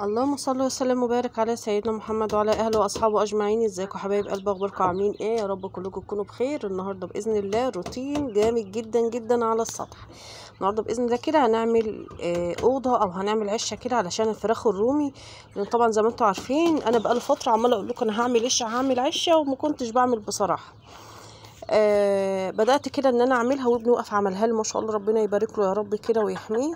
اللهم صل وسلم وبارك على سيدنا محمد وعلى أهله وأصحابه أجمعين. إزيكم حبايب قلب أخباركم عاملين إيه؟ يا رب كلكم تكونوا بخير. النهارده بإذن الله روتين جامد جدا جدا على السطح. النهارده بإذن الله كده هنعمل آه، أوضة أو هنعمل عشه كده علشان الفراخ الرومي لأن طبعا زي ما أنتم عارفين أنا بقالي فترة عمالة أقول لكم أنا هعمل عشه هعمل عشه وما كنتش بعمل بصراحة. آه بدأت كده إن أنا أعملها وابني وقف عملها لي ما شاء الله ربنا يبارك له يا رب كده ويحميه.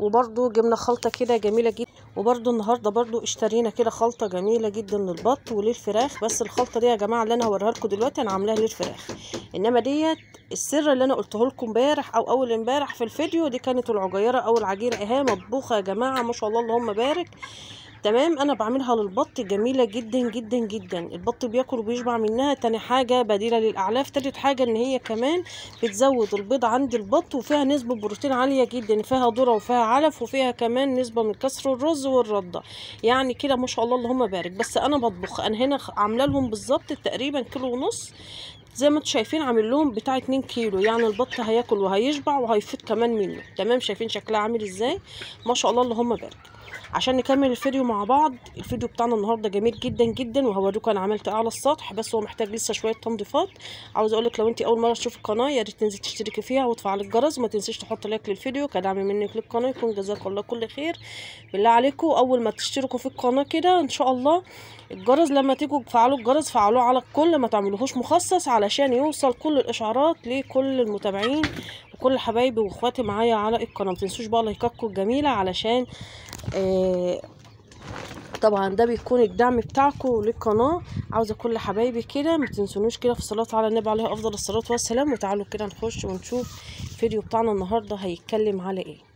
وبرده جبنا خلطة كده جميلة جدا وبرده النهارده برده اشترينا كده خلطة جميلة جدا للبط وللفراخ. بس الخلطة دي يا جماعة اللي أنا هوريها لكم دلوقتي أنا عاملاها للفراخ. إنما ديت السر اللي أنا قلته لكم امبارح أو أول امبارح في الفيديو دي كانت العجيرة أو العجينه إهي مطبوخة يا جماعة ما شاء الله اللهم بارك. تمام أنا بعملها للبط جميلة جدا جدا جدا. البط بياكل وبيشبع منها تاني حاجة بديلة للأعلاف. تالت حاجة إن هي كمان بتزود البيض عند البط وفيها نسبة بروتين عالية جدا فيها ذرة وفيها علف وفيها كمان نسبة من كسر الرز والردة. يعني كده ما شاء الله اللهم بارك. بس أنا بطبخ أنا هنا عاملة لهم بالظبط تقريبا كيلو ونص زي ما أنتم شايفين عامل لهم بتاع 2 كيلو. يعني البط هياكل وهيشبع وهيفيد كمان منه. تمام؟ شايفين شكلها عامل إزاي؟ ما شاء الله اللهم بارك. عشان نكمل الفيديو مع بعض. الفيديو بتاعنا النهارده جميل جدا جدا وهوريكم أنا عملت إيه على السطح بس هو محتاج لسه شوية تنظيفات. عاوز أقول لك لو انت أول مرة تشوف القناة يا ريت تنزل تشتركي فيها وتفعل الجرس. وما تنسيش تحط لايك للفيديو كدعم منك للقناه يكون جزاك الله كل خير. بالله عليكم أول ما تشتركوا في القناة كده إن شاء الله الجرس لما تيجوا تفعلوا الجرس فعلوه على الكل ما تعملوهوش مخصص علشان يوصل كل الإشعارات لكل المتابعين وكل حبايبي وإخواتي معايا على القناة. ما تنسوش بقى لايكاتكم الجميلة علشان طبعا ده بيكون الدعم بتاعكم للقناة. عاوزة كل حبايبي كده ما تنسونوش كده في الصلاة على النبي عليه أفضل الصلاة والسلام. وتعالوا كده نخش ونشوف الفيديو بتاعنا النهارده هيتكلم على إيه.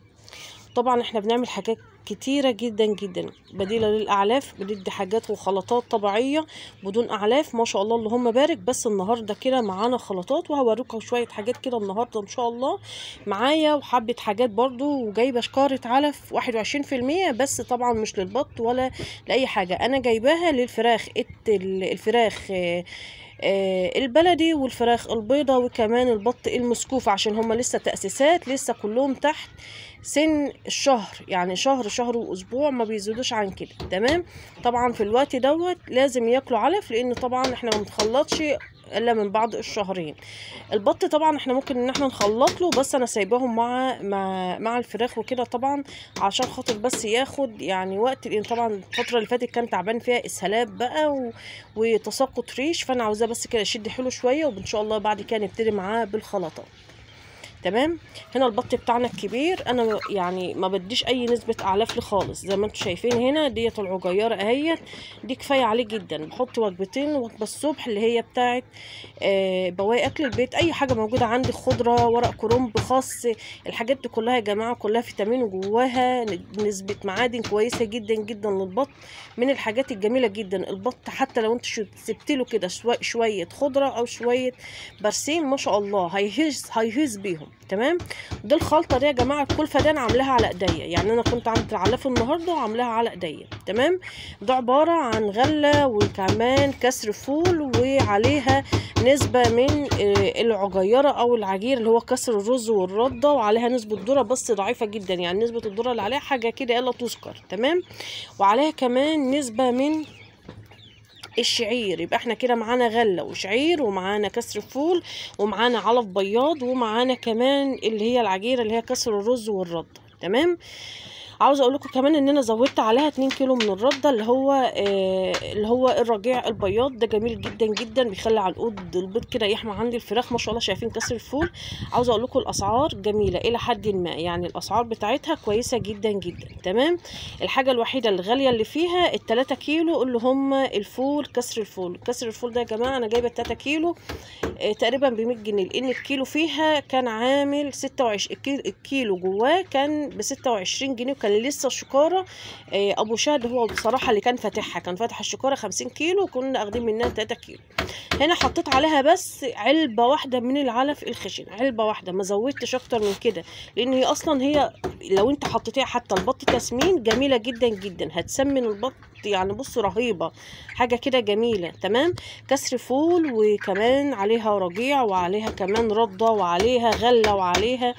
طبعا إحنا بنعمل حاجات كتيرة جدا جدا. بديلة للأعلاف بندي حاجات وخلطات طبيعية بدون أعلاف. ما شاء الله اللهم بارك. بس النهاردة كده معانا خلطات وهوريكم شوية حاجات كده النهاردة إن شاء الله. معايا وحبة حاجات برضو وجايبة شكارة علف واحد وعشرين في المية. بس طبعا مش للبط ولا لأي حاجة. أنا جايباها للفراخ. الفراخ آه البلدي والفراخ البيضة وكمان البط المسكوف عشان هما لسه تأسيسات لسه كلهم تحت سن الشهر يعني شهر شهر وأسبوع ما بيزيدوش عن كده. تمام؟ طبعا في الوقت دوت لازم ياكلوا علف لأن طبعا إحنا ما إلا من بعد الشهرين. البط طبعا إحنا ممكن إن إحنا نخلط له بس أنا سايباهم مع مع مع الفراخ وكده طبعا عشان خاطر بس ياخد يعني وقت لأن طبعا الفترة اللي فاتت كان تعبان فيها اسهالات بقى و... وتساقط ريش فأنا عاوزاه بس كده اشد حلو شوية وإن شاء الله بعد كده نبتدي معاه بالخلطات تمام؟ هنا البط بتاعنا الكبير أنا يعني ما بديش أي نسبة أعلاف لي خالص. زي ما أنتم شايفين هنا ديت العجيرة أهيت. دي كفاية عليه جدا. بحط وجبتين وجبة الصبح اللي هي بتاعه آه بواقي أكل البيت. أي حاجة موجودة عندي خضرة ورق كرنب خس الحاجات دي كلها يا جماعة كلها فيتامين وجواها. نسبة معادن كويسة جدا جدا للبط. من الحاجات الجميلة جدا البط حتى لو انت سبت له كده شوية خضرة أو شوية برسيم ما شاء الله هيهز هيهز بيهم. تمام؟ دي الخلطة دي يا جماعة الكلفة دي أنا عاملاها على إيديا. يعني أنا كنت عملت العلاف النهارده وعاملاها على إيديا. تمام؟ ده عبارة عن غلة وكمان كسر فول وعليها نسبة من العجيرة أو العجير اللي هو كسر الرز والردة وعليها نسبة ذرة بس ضعيفة جدا. يعني نسبة الذرة اللي عليها حاجة كده الا تذكر. تمام؟ وعليها كمان نسبة من الشعير. يبقى إحنا كده معانا غلة وشعير ومعانا كسر فول ومعانا علف بياض ومعانا كمان اللي هي العجيره اللي هي كسر الرز والرده تمام؟ عاوزه أقول لكم كمان ان أنا زودت عليها 2 كيلو من الرده اللي هو آه اللي هو الرجيع البياض. ده جميل جدا جدا بيخلي عنقود البيض كده يحمى عندي الفراخ ما شاء الله شايفين كسر الفول. عاوزه أقول لكم الاسعار جميلة إلى حد ما يعني الاسعار بتاعتها كويسة جدا جدا. تمام؟ الحاجة الوحيدة الغالية اللي فيها ال 3 كيلو اللي هم الفول كسر الفول. كسر الفول ده يا جماعة أنا جايبة 3 كيلو آه تقريبا ب 100 جنيه. لأن الكيلو فيها كان عامل 26 الكيلو جواه كان ب 26 جنيه كان لسه الشكارة أبو شهد هو بصراحة اللي كان فاتحها كان فاتح الشكارة 50 كيلو وكنا أخدين منها 3 كيلو. هنا حطيت عليها بس علبة واحدة من العلف الخشن علبة واحدة ما زودتش أكتر من كده لأن هي أصلا هي لو أنت حطيتيها حتى البط تسمين جميلة جدا جدا هتسمن البط يعني بصوا رهيبة حاجة كده جميلة تمام؟ كسر فول وكمان عليها رجيع وعليها كمان رده وعليها غلة وعليها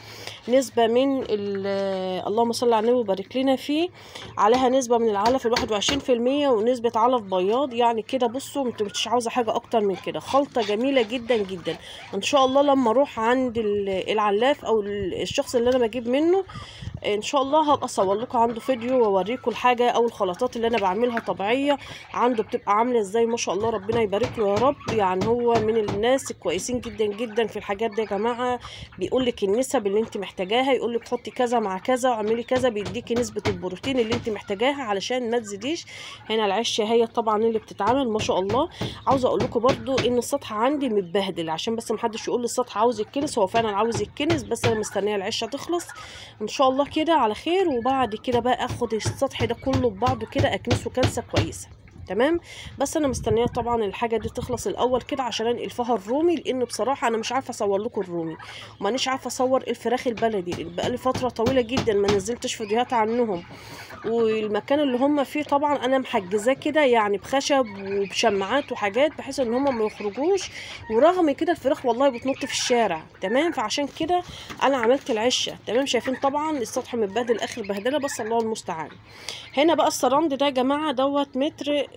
نسبة من ال- اللهم صل على النبي وبارك لنا فيه عليها نسبة من العلف الواحد وعشرين في المية ونسبة علف بياض يعني كده بصوا مش عاوزة حاجة أكتر من كده خلطة جميلة جدا جدا. ان شاء الله لما أروح عند ال- العلاف أو ال- الشخص اللي أنا بجيب منه إن شاء الله هبقى أصور لكم عنده فيديو وأوريكم الحاجة أو الخلطات اللي أنا بعملها طبيعية. عنده بتبقى عاملة إزاي؟ ما شاء الله ربنا يبارك له يا رب. يعني هو من الناس الكويسين جدا جدا في الحاجات دي يا جماعة. بيقول لك النسب اللي أنت محتاجاها. يقول لك حطي كذا مع كذا واعملي كذا. بيديكي نسبة البروتين اللي أنت محتاجاها علشان ما تزيديش. هنا العشه هي طبعا اللي بتتعمل ما شاء الله. عاوزه أقول لكم برضو إن السطح عندي متبهدل. عشان بس محدش يقول لي السطح عاوز يتكنس. هو فعلا عاوز يتكنس بس أنا مستنية العشه تخلص إن شاء الله كده على خير وبعد كده بقى آخد السطح ده كله ببعضه كده أكنسه كنسة كويسة. تمام؟ بس أنا مستنية طبعا الحاجة دي تخلص الأول كده عشان أنقل الرومي لأن بصراحة أنا مش عارفة أصور لكم الرومي. ومانيش عارفة أصور الفراخ البلدي بقالي فترة طويلة جدا ما نزلتش فيديوهات عنهم. والمكان اللي هم فيه طبعا أنا محجزاه كده يعني بخشب وبشماعات وحاجات بحيث إن هم ما يخرجوش. ورغم كده الفراخ والله بتنط في الشارع تمام؟ فعشان كده أنا عملت العشة تمام؟ شايفين طبعا السطح متبهدل آخر بهدلة بس الله المستعان. هنا بقى السراند ده يا جماعة دوت متر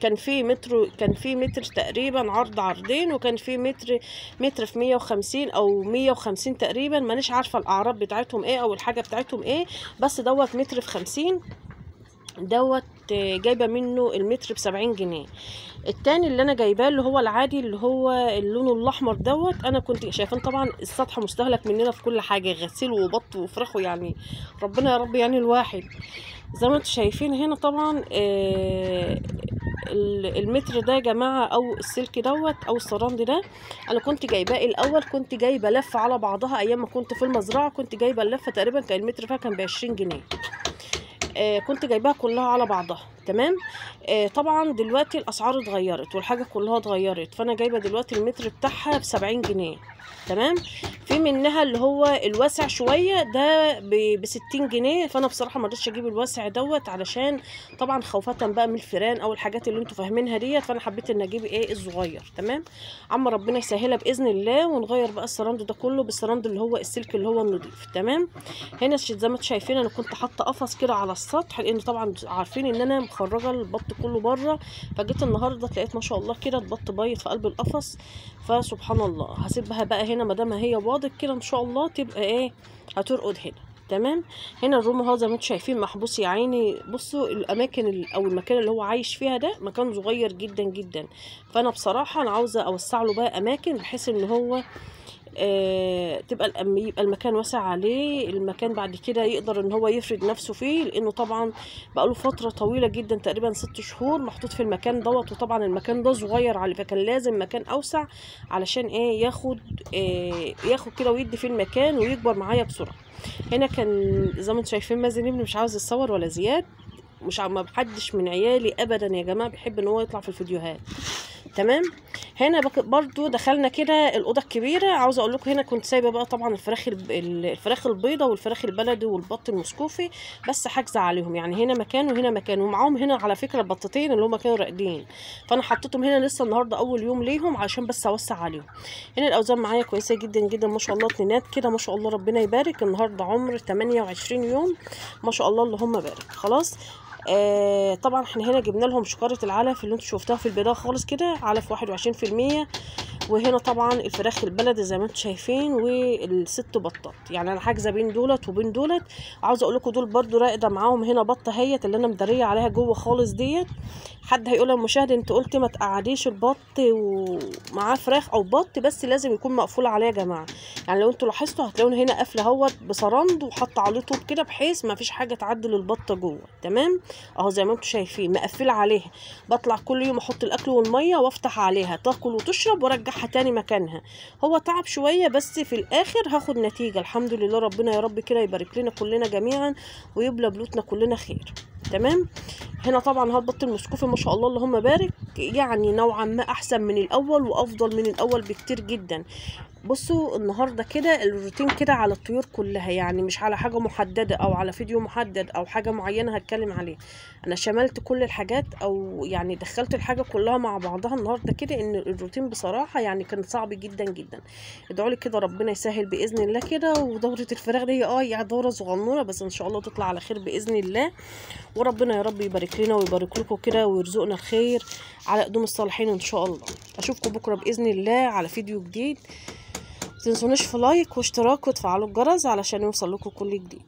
كان في متر كان في متر تقريبا عرض عرضين وكان في متر متر في 150 أو 150 تقريبا. مانيش عارفة الاعراب بتاعتهم إيه أو الحاجة بتاعتهم إيه بس دوت متر في 50 دوت جايبة منه المتر بسبعين جنيه. التاني اللي أنا جايباه اللي هو العادي اللي هو اللون الأحمر دوت أنا كنت شايفين طبعا السطح مستهلك مننا في كل حاجة غسيل وبط وفراخ يعني ربنا يا رب يعني الواحد. زي ما أنتم شايفين هنا طبعا آه المتر ده يا جماعة أو السلك دوت أو السراند ده أنا كنت جايباه الأول كنت جايبة لفة على بعضها أيام ما كنت في المزرعة كنت جايبة اللفة تقريبا كان المتر فيها كان بعشرين جنيه. آه كنت جايباها كلها على بعضها. تمام؟ آه طبعا دلوقتي الأسعار اتغيرت والحاجة كلها اتغيرت فأنا جايبة دلوقتي المتر بتاعها بسبعين جنيه تمام؟ في منها اللي هو الواسع شوية ده ب 60 جنيه فأنا بصراحة ما رضيتش أجيب الواسع دوت علشان طبعا خوفه بقى من الفيران أو الحاجات اللي أنتوا فاهمينها ديت فأنا حبيت إن أجيب إيه؟ الصغير تمام؟ لما ربنا يسهلها بإذن الله ونغير بقى السراند ده كله بالسراند اللي هو السلك اللي هو النضيف تمام؟ هنا زي ما أنتوا شايفين أنا كنت حاطة قفص كده على السطح لأن طبعا عارفين إن أنا مخرجه البط كله بره فجيت النهارده لقيت ما شاء الله كده البط بايت في قلب القفص فسبحان الله. هسيبها بقى هنا ما دام هي واضح كده إن شاء الله تبقى إيه هترقد هنا. تمام؟ هنا الروم اهو زي ما شايفين محبوس يا عيني. بصوا الأماكن أو المكان اللي هو عايش فيها ده مكان صغير جدا جدا. فأنا بصراحة أنا عاوزة أوسع له بقى أماكن بحيث إن هو آه تبقى يبقى المكان واسع عليه المكان بعد كده يقدر إن هو يفرد نفسه فيه لأنه طبعا بقاله فترة طويلة جدا تقريبا ست شهور محطوط في المكان دوت وطبعا المكان ده صغير عليه فكان لازم مكان أوسع علشان إيه ياخد آه ياخد كده ويدي في المكان ويكبر معايا بسرعة. هنا كان زي ما أنتم شايفين مازن ابني مش عاوز يتصور ولا زياد مش ما حدش من عيالي ابدا يا جماعة بيحب إن هو يطلع في الفيديوهات. تمام؟ هنا برضو دخلنا كده الأوضة الكبيرة. عاوزه أقول لكم هنا كنت سايبة بقى طبعا الفراخ الفراخ البيضة والفراخ البلدي والبط المسكوفي بس حاجزة عليهم. يعني هنا مكان وهنا مكان ومعاهم هنا على فكرة البطتين اللي هم كانوا راقدين. فأنا حطيتهم هنا لسه النهارده أول يوم ليهم عشان بس أوسع عليهم. هنا الأوزان معايا كويسة جدا جدا ما شاء الله اتنينات كده ما شاء الله ربنا يبارك. النهارده عمر 28 يوم ما شاء الله اللهم بارك. خلاص؟ آه طبعا إحنا هنا جبنا لهم شكارة العلف اللي أنتوا شفتوها في البداية خالص كده علف واحد وعشرين في المية. وهنا طبعا الفراخ البلدي زي ما أنتوا شايفين والست بطات يعني أنا حاجزة بين دولت وبين دولت. عاوزة أقول لكم دول برضو راقدة معاهم هنا بطة هيت اللي أنا مدارية عليها جوه خالص ديت. حد هيقول المشاهد أنت قلت ما تقعديش البط ومعاه فراخ أو بط بس لازم يكون مقفول عليه يا جماعة. يعني لو أنتوا لاحظتوا هتلاقون هنا قافلة اهوت بصرند وحاطة عليه طوب كده بحيث ما فيش حاجة تعدل البطه جوه. تمام؟ أهو زي ما أنتوا شايفين مقفلة عليها. بطلع كل يوم أحط الأكل والمية وأفتح عليها. تاكل وتشرب وأرجعها تاني مكانها. هو تعب شوية بس في الآخر هاخد نتيجة. الحمد لله ربنا يا رب كده يبارك لنا كلنا جميعا ويبلى بلوتنا كلنا خير. تمام؟ هنا طبعا هربط المسكوفي ما شاء الله اللهم بارك يعني نوعا ما أحسن من الأول وأفضل من الأول بكتير جدا. بصوا النهارده كده الروتين كده على الطيور كلها يعني مش على حاجة محددة أو على فيديو محدد أو حاجة معينة هتكلم عليه. أنا شملت كل الحاجات أو يعني دخلت الحاجة كلها مع بعضها النهارده كده إن الروتين بصراحة يعني كان صعب جدا جدا. ادعوا لي كده ربنا يسهل بإذن الله كده ودورة الفراغ دي آه يعني دورة صغنونة بس إن شاء الله تطلع على خير بإذن الله. وربنا يا رب يبارك لنا ويبارك لكم كده ويرزقنا الخير على قدوم الصالحين إن شاء الله. أشوفكم بكرة بإذن الله على فيديو جديد. متنسونوش في لايك واشتراك وتفعلوا الجرس علشان يوصل لكم كل جديد.